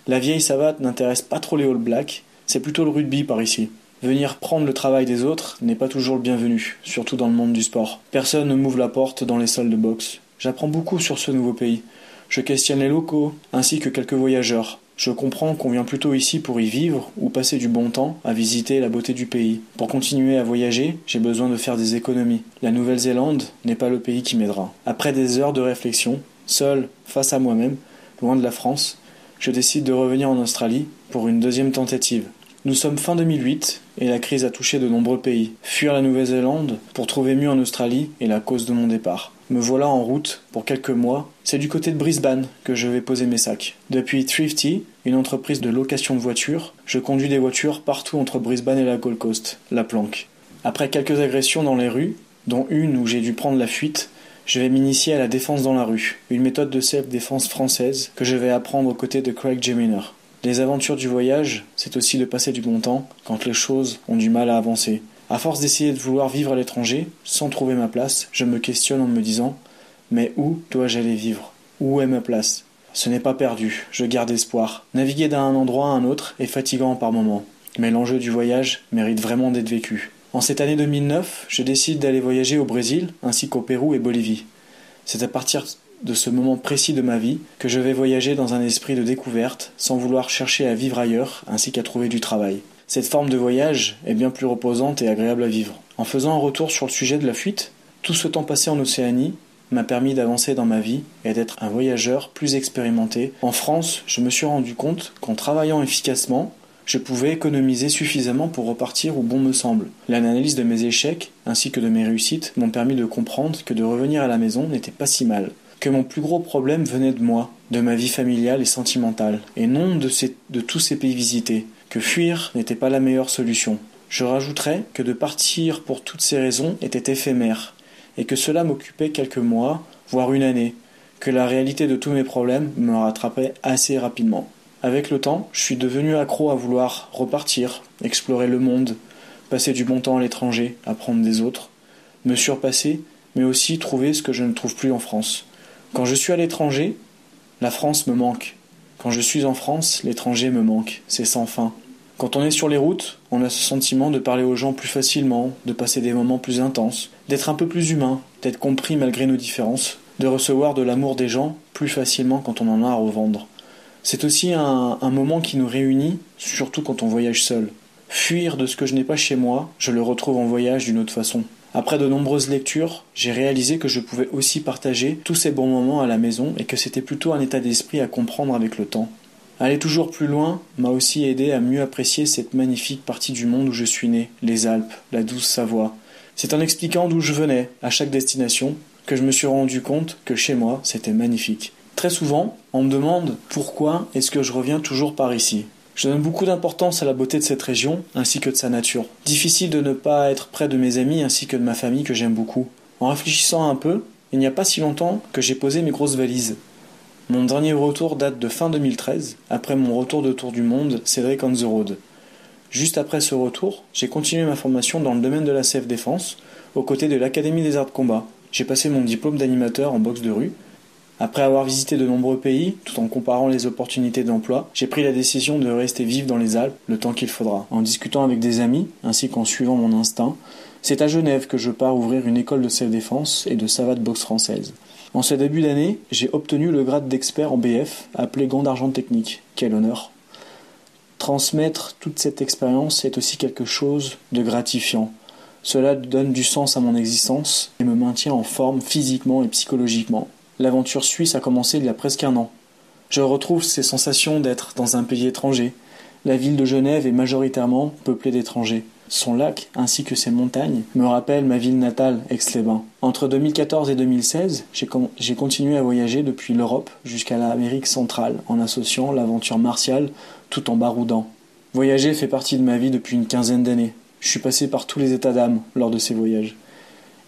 La vieille savate n'intéresse pas trop les All Blacks, c'est plutôt le rugby par ici. Venir prendre le travail des autres n'est pas toujours le bienvenu, surtout dans le monde du sport. Personne ne m'ouvre la porte dans les salles de boxe. J'apprends beaucoup sur ce nouveau pays. Je questionne les locaux, ainsi que quelques voyageurs. Je comprends qu'on vient plutôt ici pour y vivre ou passer du bon temps à visiter la beauté du pays. Pour continuer à voyager, j'ai besoin de faire des économies. La Nouvelle-Zélande n'est pas le pays qui m'aidera. Après des heures de réflexion, seul, face à moi-même, loin de la France, je décide de revenir en Australie pour une deuxième tentative. Nous sommes fin 2008 et la crise a touché de nombreux pays. Fuir la Nouvelle-Zélande pour trouver mieux en Australie est la cause de mon départ. Me voilà en route pour quelques mois. C'est du côté de Brisbane que je vais poser mes sacs. Depuis Thrifty, une entreprise de location de voitures, je conduis des voitures partout entre Brisbane et la Gold Coast, la planque. Après quelques agressions dans les rues, dont une où j'ai dû prendre la fuite, je vais m'initier à la défense dans la rue, une méthode de self-défense française que je vais apprendre aux côtés de Craig Geminer. Les aventures du voyage, c'est aussi de passer du bon temps quand les choses ont du mal à avancer. À force d'essayer de vouloir vivre à l'étranger, sans trouver ma place, je me questionne en me disant Mais où dois-je aller vivre? Où est ma place? Ce n'est pas perdu, je garde espoir. Naviguer d'un endroit à un autre est fatigant par moments, mais l'enjeu du voyage mérite vraiment d'être vécu. En cette année 2009, je décide d'aller voyager au Brésil ainsi qu'au Pérou et Bolivie. C'est à partir de ce moment précis de ma vie que je vais voyager dans un esprit de découverte sans vouloir chercher à vivre ailleurs ainsi qu'à trouver du travail. Cette forme de voyage est bien plus reposante et agréable à vivre. En faisant un retour sur le sujet de la fuite, tout ce temps passé en Océanie m'a permis d'avancer dans ma vie et d'être un voyageur plus expérimenté. En France, je me suis rendu compte qu'en travaillant efficacement, je pouvais économiser suffisamment pour repartir où bon me semble. L'analyse de mes échecs ainsi que de mes réussites m'ont permis de comprendre que de revenir à la maison n'était pas si mal. Que mon plus gros problème venait de moi, de ma vie familiale et sentimentale, et non de, de tous ces pays visités que fuir n'était pas la meilleure solution. Je rajouterais que de partir pour toutes ces raisons était éphémère, et que cela m'occupait quelques mois, voire une année, que la réalité de tous mes problèmes me rattrapait assez rapidement. Avec le temps, je suis devenu accro à vouloir repartir, explorer le monde, passer du bon temps à l'étranger, apprendre des autres, me surpasser, mais aussi trouver ce que je ne trouve plus en France. Quand je suis à l'étranger, la France me manque, quand je suis en France, l'étranger me manque, c'est sans fin. Quand on est sur les routes, on a ce sentiment de parler aux gens plus facilement, de passer des moments plus intenses, d'être un peu plus humain, d'être compris malgré nos différences, de recevoir de l'amour des gens plus facilement quand on en a à revendre. C'est aussi un, moment qui nous réunit, surtout quand on voyage seul. Fuir de ce que je n'ai pas chez moi, je le retrouve en voyage d'une autre façon. Après de nombreuses lectures, j'ai réalisé que je pouvais aussi partager tous ces bons moments à la maison et que c'était plutôt un état d'esprit à comprendre avec le temps. Aller toujours plus loin m'a aussi aidé à mieux apprécier cette magnifique partie du monde où je suis né, les Alpes, la douce Savoie. C'est en expliquant d'où je venais, à chaque destination, que je me suis rendu compte que chez moi, c'était magnifique. Très souvent, on me demande pourquoi est-ce que je reviens toujours par ici. Je donne beaucoup d'importance à la beauté de cette région ainsi que de sa nature. Difficile de ne pas être près de mes amis ainsi que de ma famille que j'aime beaucoup. En réfléchissant un peu, il n'y a pas si longtemps que j'ai posé mes grosses valises. Mon dernier retour date de fin 2013, après mon retour de tour du monde Cédric on. Juste après ce retour, j'ai continué ma formation dans le domaine de la self-défense, aux côtés de l'Académie des arts de combat. J'ai passé mon diplôme d'animateur en boxe de rue après avoir visité de nombreux pays, tout en comparant les opportunités d'emploi, j'ai pris la décision de rester vivre dans les Alpes le temps qu'il faudra. En discutant avec des amis, ainsi qu'en suivant mon instinct, c'est à Genève que je pars ouvrir une école de self-défense et de savate boxe française. En ce début d'année, j'ai obtenu le grade d'expert en BF, appelé gant d'argent technique. Quel honneur! Transmettre toute cette expérience est aussi quelque chose de gratifiant. Cela donne du sens à mon existence et me maintient en forme physiquement et psychologiquement. L'aventure suisse a commencé il y a presque un an. Je retrouve ces sensations d'être dans un pays étranger. La ville de Genève est majoritairement peuplée d'étrangers. Son lac, ainsi que ses montagnes, me rappellent ma ville natale, Aix-les-Bains. Entre 2014 et 2016, j'ai continué à voyager depuis l'Europe jusqu'à l'Amérique centrale, en associant l'aventure martiale tout en baroudant. Voyager fait partie de ma vie depuis une quinzaine d'années. Je suis passé par tous les états d'âme lors de ces voyages.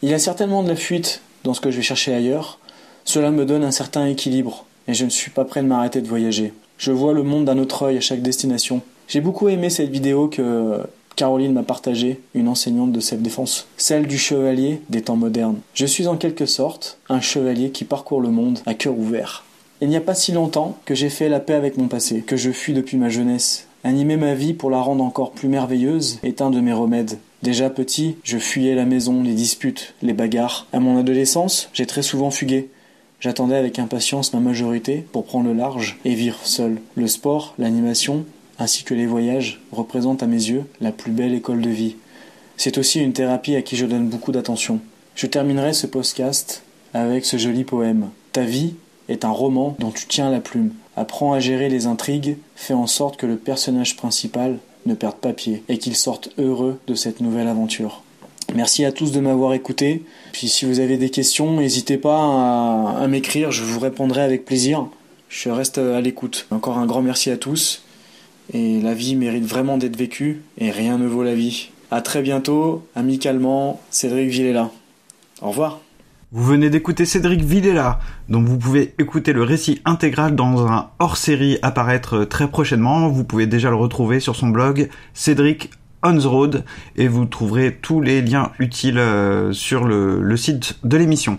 Il y a certainement de la fuite dans ce que je vais chercher ailleurs, cela me donne un certain équilibre, et je ne suis pas prêt de m'arrêter de voyager. Je vois le monde d'un autre œil à chaque destination. J'ai beaucoup aimé cette vidéo que Caroline m'a partagé, une enseignante de self-défense, celle du chevalier des temps modernes. Je suis en quelque sorte un chevalier qui parcourt le monde à cœur ouvert. Il n'y a pas si longtemps que j'ai fait la paix avec mon passé, que je fuis depuis ma jeunesse. Animer ma vie pour la rendre encore plus merveilleuse est un de mes remèdes. Déjà petit, je fuyais la maison, les disputes, les bagarres. À mon adolescence, j'ai très souvent fugué. J'attendais avec impatience ma majorité pour prendre le large et vivre seul. Le sport, l'animation, ainsi que les voyages représentent à mes yeux la plus belle école de vie. C'est aussi une thérapie à qui je donne beaucoup d'attention. Je terminerai ce podcast avec ce joli poème. Ta vie est un roman dont tu tiens la plume. Apprends à gérer les intrigues, fais en sorte que le personnage principal ne perde pas pied et qu'il sorte heureux de cette nouvelle aventure. Merci à tous de m'avoir écouté. Puis si vous avez des questions, n'hésitez pas à, à m'écrire, je vous répondrai avec plaisir. Je reste à l'écoute. Encore un grand merci à tous. Et la vie mérite vraiment d'être vécue et rien ne vaut la vie. À très bientôt, amicalement, Cédric Villela. Au revoir. Vous venez d'écouter Cédric Villela, dont vous pouvez écouter le récit intégral dans un hors-série apparaître très prochainement. Vous pouvez déjà le retrouver sur son blog Cédric on road et vous trouverez tous les liens utiles euh, sur le, le site de l'émission.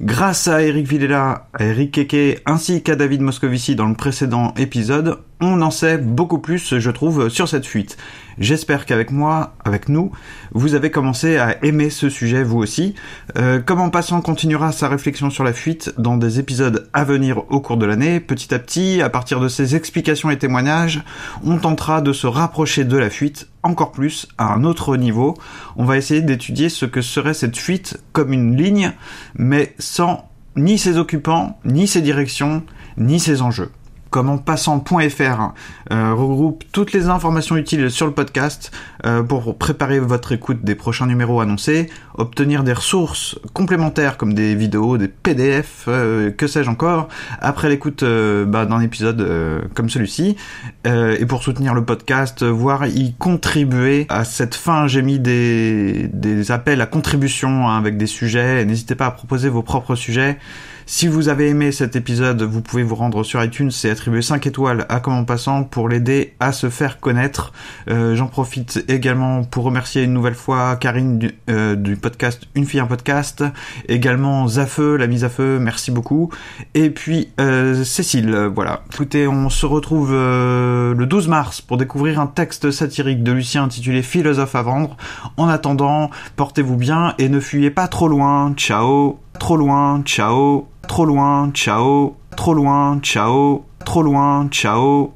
Grâce à Eric Villela, à Eric Keke ainsi qu'à David Moscovici dans le précédent épisode, on en sait beaucoup plus, je trouve, sur cette fuite. J'espère qu'avec moi, avec nous, vous avez commencé à aimer ce sujet vous aussi. Euh, Comment Passant continuera sa réflexion sur la fuite dans des épisodes à venir au cours de l'année. Petit à petit, à partir de ses explications et témoignages, on tentera de se rapprocher de la fuite encore plus à un autre niveau. On va essayer d'étudier ce que serait cette fuite comme une ligne, mais sans ni ses occupants, ni ses directions, ni ses enjeux commentpassant.fr euh, regroupe toutes les informations utiles sur le podcast euh, pour préparer votre écoute des prochains numéros annoncés, obtenir des ressources complémentaires comme des vidéos, des PDF, euh, que sais-je encore, après l'écoute euh, bah, d'un épisode comme celui-ci, et pour soutenir le podcast, voire y contribuer à cette fin, j'ai mis des, des appels à contribution hein, avec des sujets, n'hésitez pas à proposer vos propres sujets. Si vous avez aimé cet épisode, vous pouvez vous rendre sur iTunes et attribuer 5 étoiles à Comment Passant pour l'aider à se faire connaître. Euh, J'en profite également pour remercier une nouvelle fois Karine du, euh, du podcast Une fille un podcast, également Zafeu, la mise à feu, merci beaucoup. Et puis euh, Cécile, voilà. Écoutez, on se retrouve le 12 mars pour découvrir un texte satirique de Lucien intitulé Philosophe à vendre. En attendant, portez-vous bien et ne fuyez pas trop loin. Ciao, trop loin, ciao. Trop loin, ciao, trop loin, ciao, trop loin, ciao.